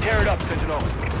tear it up, Sentinel.